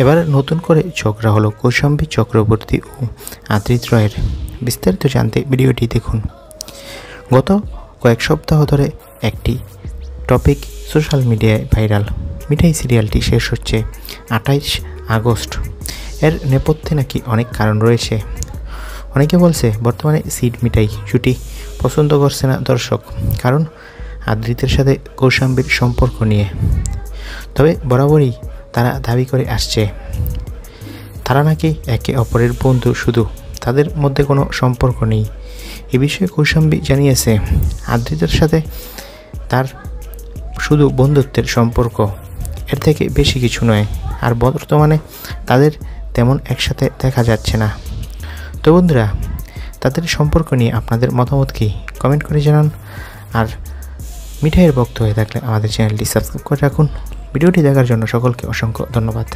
এবার নতুন করে ঝগড়া হলো কৌশম্বী চক্রবর্তী ও আদ্রিত রয়ের। বিস্তারিত জানতে ভিডিওটি দেখুন। গত কয়েক সপ্তাহ ধরে একটি টপিক সোশ্যাল মিডিয়ায় ভাইরাল। মিঠাই সিরিয়ালটি শেষ হচ্ছে আঠাইশ আগস্ট। এর নেপথ্যে নাকি অনেক কারণ রয়েছে। অনেকে বলছে বর্তমানে সিড মিঠাই জুটি পছন্দ করছে না দর্শক, কারণ আদ্রিতের সাথে কৌশাম্বীর সম্পর্ক নিয়ে। তবে বরাবরই তারা দাবি করে আসছে। তারা নাকি একে অপরের বন্ধু শুধু তাদের মধ্যে কোনো সম্পর্ক নেই। এ বিষয়ে কৌশাম্বী জানিয়েছে, আদ্রিতের সাথে তার শুধু বন্ধুত্বের সম্পর্ক। এর থেকে বেশি কিছু নয়, আর বর্তমানে তাদের তেমন একসাথে দেখা যাচ্ছে না। তো বন্ধুরা, তাদের সম্পর্ক নিয়ে আপনাদের মতামত কি? কমেন্ট করে জানান। আর মিঠাইয়ের ভক্ত হয়ে থাকলে আমাদের চ্যানেলটি সাবস্ক্রাইব করে রাখুন। ভিডিওটি দেখার জন্য সকলকে অসংখ্য ধন্যবাদ।